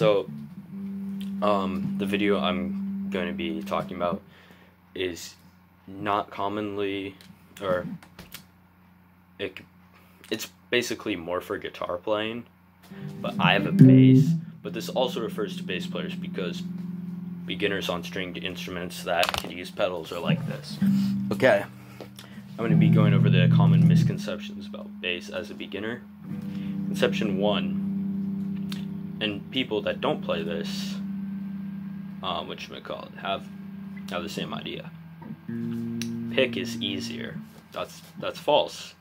so um, the video I'm going to be talking about is not commonly, or it, it's basically more for guitar playing, but I have a bass. But this also refers to bass players because beginners on stringed instruments that can use pedals are like this. Okay, I'm going to be going over the common misconceptions about bass as a beginner. Conception one and people that don't play this, um, which we call it, have have the same idea. Pick is easier. That's that's false.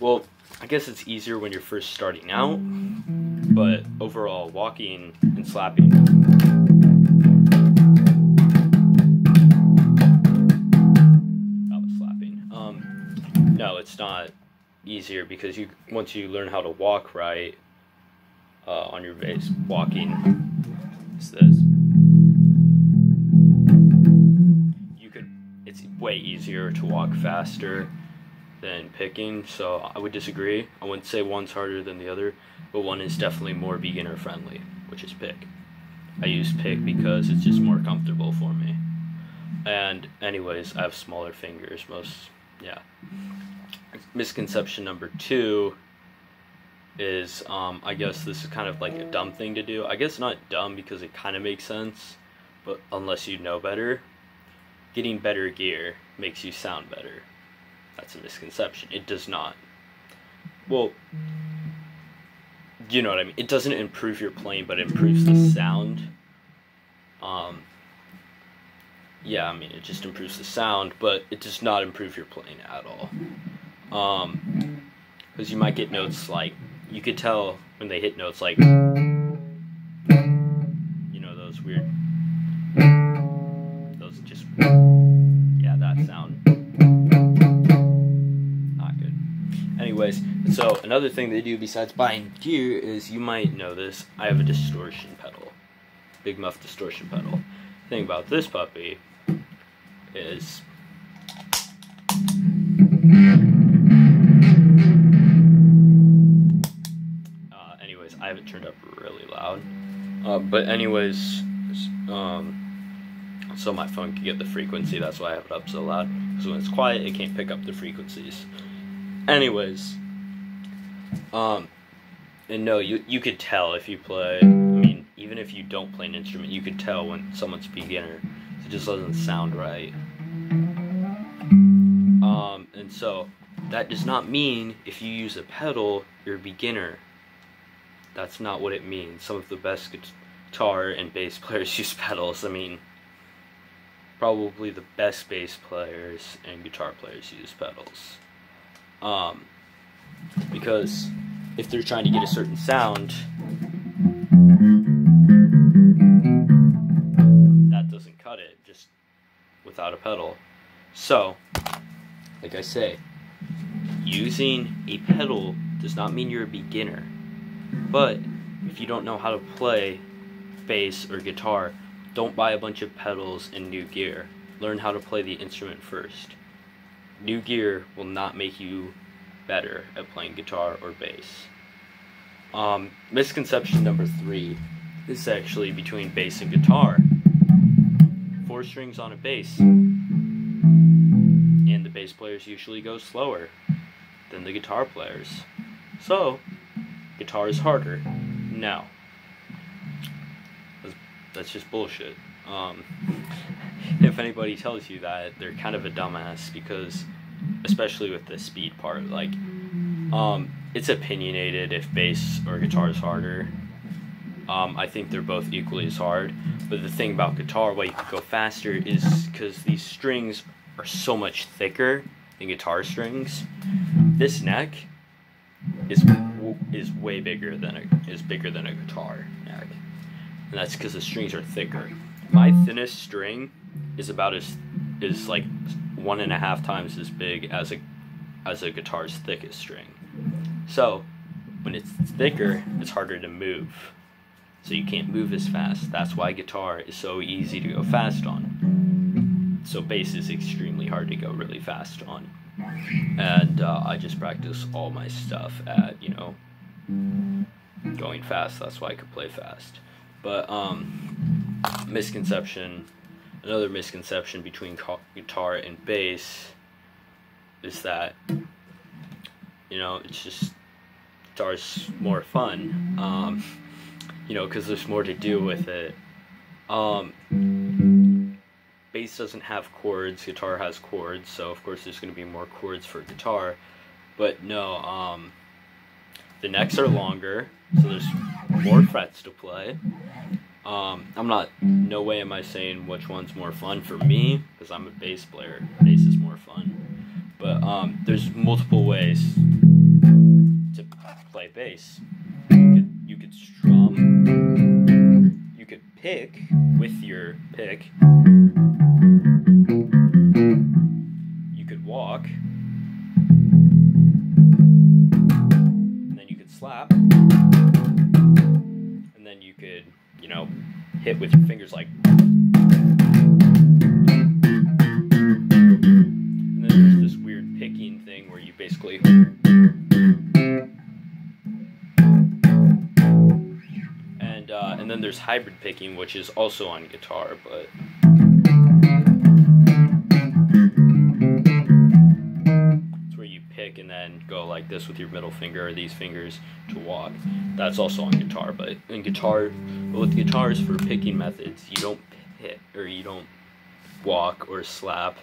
Well, I guess it's easier when you're first starting out, but overall, walking and slapping. That was slapping. Um, no, it's not easier because you once you learn how to walk right uh, on your bass, walking is this. You could. It's way easier to walk faster than picking, so I would disagree. I wouldn't say one's harder than the other, but one is definitely more beginner friendly, which is pick. I use pick because it's just more comfortable for me. And anyways, I have smaller fingers. Most, yeah. Misconception number two is, um, I guess this is kind of like a dumb thing to do. I guess not dumb because it kind of makes sense, but unless you know better, getting better gear makes you sound better. That's a misconception. It does not. Well, you know what I mean. It doesn't improve your playing, but it improves the sound. Um, yeah, I mean, it just improves the sound, but it does not improve your playing at all. Um, because you might get notes like you could tell when they hit notes like you know those weird those just yeah that sound. Not good. Anyways so another thing they do besides buying gear is you might know this i have a distortion pedal big muff distortion pedal. Thing about this puppy is i have it turned up really loud. Uh, but anyways um, so my phone can get the frequency that's why i have it up so loud. Because when it's quiet it can't pick up the frequencies. Anyways um and no you you could tell if you play i mean even if you don't play an instrument you could tell when someone's a beginner. It just doesn't sound right. Um and so that does not mean if you use a pedal you're a beginner that's not what it means some of the best guitar and bass players use pedals i mean probably the best bass players and guitar players use pedals um, because if they're trying to get a certain sound, that doesn't cut it just without a pedal. So, like I say, using a pedal does not mean you're a beginner. But if you don't know how to play bass or guitar, don't buy a bunch of pedals and new gear. Learn how to play the instrument first new gear will not make you better at playing guitar or bass. Um, misconception number three is actually between bass and guitar. Four strings on a bass, and the bass players usually go slower than the guitar players. So, guitar is harder. No. That's, that's just bullshit. Um, if anybody tells you that, they're kind of a dumbass because, especially with the speed part, like, um, it's opinionated if bass or guitar is harder. Um, I think they're both equally as hard. But the thing about guitar, why you can go faster, is because these strings are so much thicker than guitar strings. This neck is is way bigger than a is bigger than a guitar neck, and that's because the strings are thicker. My thinnest string is about as is like one and a half times as big as a as a guitar's thickest string. So when it's thicker, it's harder to move. So you can't move as fast. That's why guitar is so easy to go fast on. So bass is extremely hard to go really fast on. And uh, I just practice all my stuff at, you know, going fast. That's why I could play fast. But um, misconception, another misconception between guitar and bass is that you know it's just guitar's more fun. Um, you know, because there's more to do with it. Um, bass doesn't have chords, guitar has chords, so of course there's going to be more chords for guitar. But no, um, the necks are longer, so there's more frets to play. Um, I'm not, no way am I saying which one's more fun for me, because I'm a bass player. Bass is more fun. But um, there's multiple ways to play bass. You could, you could strum, you could pick with your pick, slap, and then you could, you know, hit with your fingers like. And then there's this weird picking thing where you basically. And, uh, and then there's hybrid picking, which is also on guitar, but. Like this with your middle finger or these fingers to walk. That's also on guitar, but in guitar, with guitars for picking methods, you don't hit or you don't walk or slap.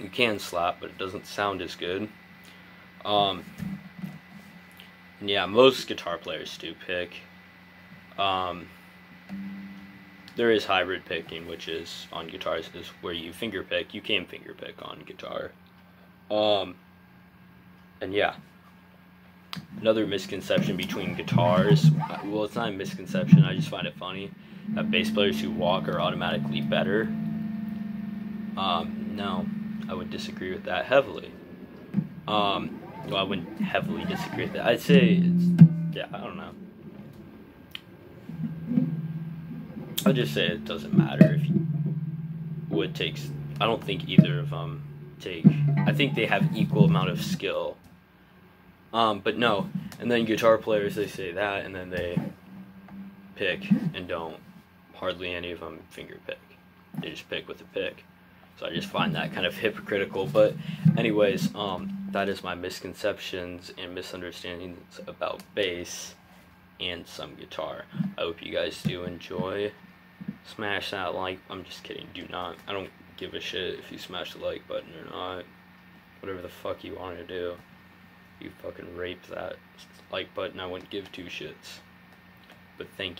You can slap, but it doesn't sound as good. Um, yeah, most guitar players do pick. Um, there is hybrid picking, which is on guitars, is where you finger pick. You can finger pick on guitar. Um, and yeah, another misconception between guitars. Well, it's not a misconception. I just find it funny that bass players who walk are automatically better. Um, no, I would disagree with that heavily. Um, well, I wouldn't heavily disagree with that. I'd say it's yeah. I don't know. I'll just say it doesn't matter if you would takes. I don't think either of them take. I think they have equal amount of skill um, but no, and then guitar players they say that, and then they pick and don't. Hardly any of them finger pick. They just pick with a pick. So I just find that kind of hypocritical. But anyways, um, that is my misconceptions and misunderstandings about bass and some guitar. I hope you guys do enjoy. Smash that like. I'm just kidding. Do not. I don't give a shit if you smash the like button or not. Whatever the fuck you want to do you fucking rape that like button, I wouldn't give two shits. But thank you.